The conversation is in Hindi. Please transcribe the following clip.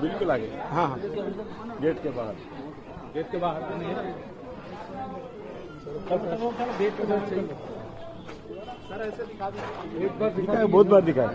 बिल्कुल आगे हाँ हाँ गेट के बाहर गेट के बाहर तो नहीं गेट के बाहर सर ऐसे दिखा एक बार दिखा है बहुत बार दिखा है